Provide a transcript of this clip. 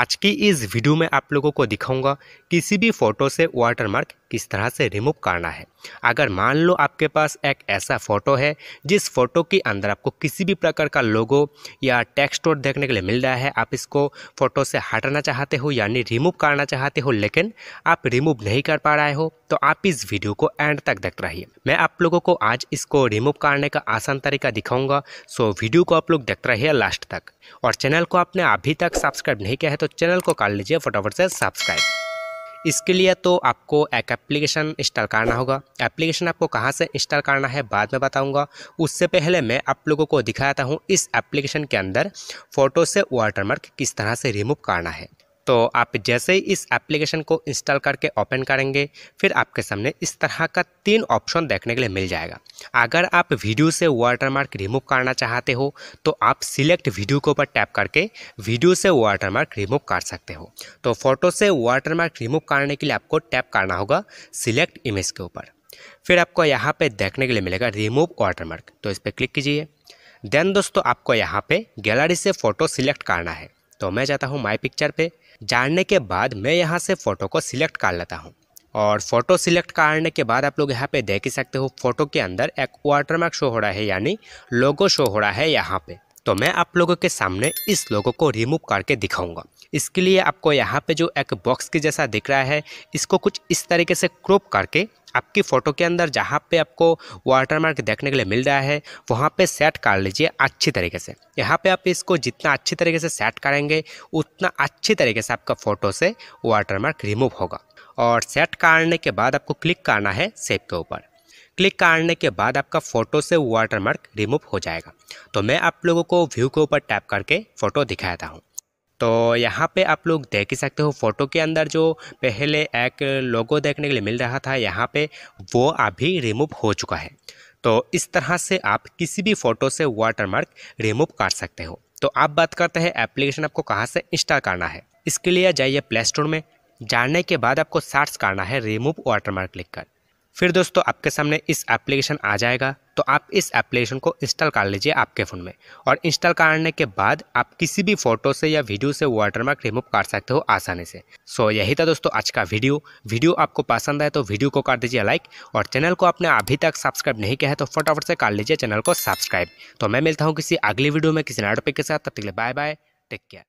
आज की इस वीडियो में आप लोगों को दिखाऊँगा किसी भी फ़ोटो से वाटरमार्क किस तरह से रिमूव करना है। अगर मान लो आपके पास एक ऐसा फ़ोटो है, जिस फ़ोटो के अंदर आपको किसी भी प्रकार का लोगो या टेक्स्ट और देखने के लिए मिल रहा है, आप इसको फ़ोटो से हटाना चाहते हो यानी रिमूव करना चाहते हो, लेकिन आप रिमूव नहीं कर पा रहे हो तो आप इस वीडियो को एंड तक देखते रहिए। मैं आप लोगों को आज इसको रिमूव करने का आसान तरीका दिखाऊँगा सो वीडियो को आप लोग देखते रहिए लास्ट तक। और चैनल को आपने अभी तक सब्सक्राइब नहीं किया है तो चैनल को कर लीजिए फटाफट से सब्सक्राइब इसके लिए तो आपको एक एप्लीकेशन इंस्टॉल करना होगा। एप्लीकेशन आपको कहाँ से इंस्टॉल करना है, बाद में बताऊँगा। उससे पहले मैं आप लोगों को दिखाता हूँ, इस एप्लीकेशन के अंदर फ़ोटो से वाटरमार्क किस तरह से रिमूव करना है। तो आप जैसे ही इस एप्लीकेशन को इंस्टॉल करके ओपन करेंगे, फिर आपके सामने इस तरह का तीन ऑप्शन देखने के लिए मिल जाएगा। अगर आप वीडियो से वाटरमार्क रिमूव करना चाहते हो तो आप सिलेक्ट वीडियो के ऊपर टैप करके वीडियो से वाटरमार्क रिमूव कर सकते हो। तो फ़ोटो से वाटरमार्क रिमूव करने के लिए आपको टैप करना होगा सिलेक्ट इमेज के ऊपर। फिर आपको यहाँ पे देखने के लिए मिलेगा रिमूव वाटरमार्क तो इस पर क्लिक कीजिए। देन दोस्तों, आपको यहाँ पे गैलरी से फ़ोटो सिलेक्ट करना है। तो मैं जाता हूँ माई पिक्चर पे। जानने के बाद मैं यहाँ से फ़ोटो को सिलेक्ट कर लेता हूँ। और फ़ोटो सिलेक्ट करने के बाद आप लोग यहाँ पे देख ही सकते हो फ़ोटो के अंदर एक वाटरमार्क शो हो रहा है, यानी लोगो शो हो रहा है यहाँ पे। तो मैं आप लोगों के सामने इस लोगो को रिमूव करके दिखाऊँगा। इसके लिए आपको यहाँ पे जो एक बॉक्स के जैसा दिख रहा है, इसको कुछ इस तरीके से क्रोप करके आपकी फ़ोटो के अंदर जहाँ पे आपको वाटरमार्क देखने के लिए मिल रहा है, वहाँ पे सेट कर लीजिए अच्छी तरीके से। यहाँ पे आप इसको जितना अच्छी तरीके से सेट करेंगे, उतना अच्छी तरीके से आपका फ़ोटो से वाटरमार्क रिमूव होगा। और सेट करने के बाद आपको क्लिक करना है सेव के ऊपर। क्लिक करने के बाद आपका फ़ोटो से वाटरमार्क रिमूव हो जाएगा। तो मैं आप लोगों को व्यू के ऊपर टैप करके फ़ोटो दिखाता हूँ। तो यहाँ पे आप लोग देख ही सकते हो फ़ोटो के अंदर जो पहले एक लोगो देखने के लिए मिल रहा था, यहाँ पे वो अभी रिमूव हो चुका है। तो इस तरह से आप किसी भी फ़ोटो से वाटरमार्क रिमूव कर सकते हो। तो आप बात करते हैं एप्लीकेशन आपको कहाँ से इंस्टॉल करना है। इसके लिए जाइए प्ले स्टोर में जानने के बाद आपको सर्च करना है रिमूव वाटरमार्क लिख कर फिर दोस्तों आपके सामने इस एप्लीकेशन आ जाएगा। तो आप इस एप्लीकेशन को इंस्टॉल कर लीजिए आपके फ़ोन में। और इंस्टॉल करने के बाद आप किसी भी फ़ोटो से या वीडियो से वाटरमार्क रिमूव कर सकते हो आसानी से। सो यही था दोस्तों आज का वीडियो वीडियो आपको पसंद आए तो वीडियो को कर दीजिए लाइक और चैनल को आपने अभी तक सब्सक्राइब नहीं किया है तो फटाफट से कर लीजिए चैनल को सब्सक्राइब तो मैं मिलता हूँ किसी अगली वीडियो में किसी नए टॉपिक के साथ। तब तक बाय बाय टेक केयर